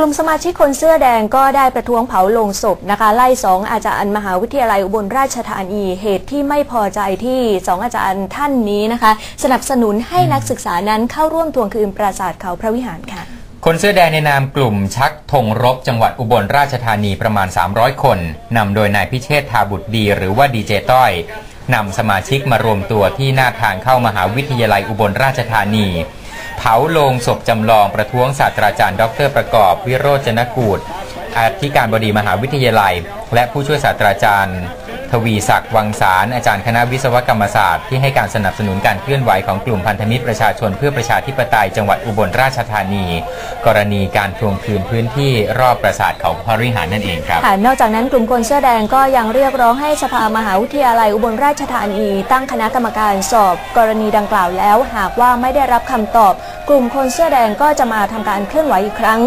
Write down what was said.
กลุ่มสมาชิกคนเสื้อแดงก็ได้ประท้วงเผาโลงศพนะคะ ไล่สองอาจารย์มหาวิทยาลัยอุบลราชธานีเหตุที่ไม่พอใจที่สองอาจารย์ท่านนี้นะคะ สนับสนุนให้นักศึกษานั้นเข้าร่วมทวงคืนปราสาทเขาพระวิหารค่ะ คนเสื้อแดงในนามกลุ่มชักธงรบจังหวัดอุบลราชธานีประมาณ 300 คนนำโดยนายพิเชษทาบุตรดี หรือว่าดีเจต้อยนำสมาชิกมารวมตัวที่หน้าทางเข้ามหาวิทยาลัยอุบลราชธานี เผาโลงศพจำลองประท้วงศาสตราจารย์ ดร ประกอบ วิโรจนกูลอธิการบดีมหาวิทยาลัย และผู้ช่วยศาสตราจารย์ ทวีศักดิ์วังสารอาจารย์คณะวิศวกรรมศาสตร์ที่ให้การสนับสนุนการเคลื่อนไหวของกลุ่มพันธมิตรประชาชนเพื่อประชาธิปไตยจังหวัดอุบลราชธานี กรณีการทวงคืนพื้นที่รอบปราสาทเขาพระวิหารนั่นเองครับค่ะนอกจากนั้นกลุ่มคนเสื้อแดงก็ยังเรียกร้องให้สภามหาวิทยาลัยอุบลราชธานี ตั้งคณะกรรมการสอบกรณีดังกล่าวแล้ว หากว่าไม่ได้รับคำตอบ กลุ่มคนเสื้อแดงก็จะมาทำการเคลื่อนไหวอีกครั้ง